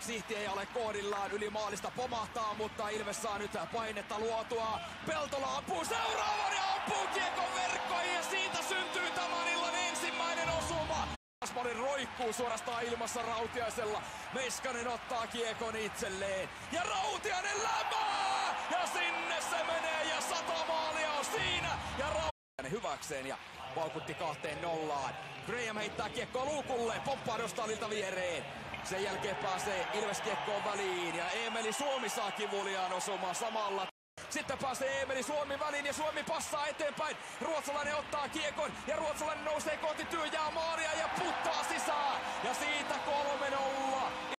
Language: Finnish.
Sihti ei ole kohdillaan, yli maalista pomahtaa, mutta Ilves saa nyt painetta luotua. Peltola ampuu seuraavan ja ampuu kiekon verkkoihin ja siitä syntyy tämän illan ensimmäinen osuma. Asmanin roikkuu suorastaan ilmassa Rautiaisella. Meiskanen ottaa kiekon itselleen ja Rautiainen lämää! Ja sinne se menee ja sata maalia on siinä ja Rautiainen hyväkseen ja paukutti kahteen nollaan. Graham heittää kiekkoa luukulle, pomppaa Dostalilta viereen. Sen jälkeen pääsee Ilves kiekkoon väliin ja Emeli Suomi saa kivuliaan osumaan samalla. Sitten pääsee Emeli Suomi väliin ja Suomi passaa eteenpäin. Ruotsalainen ottaa kiekon ja ruotsalainen nousee kohti tyhjää maalia